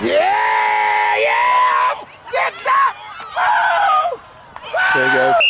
Yeah, yeah! Zip! Woo! There he goes.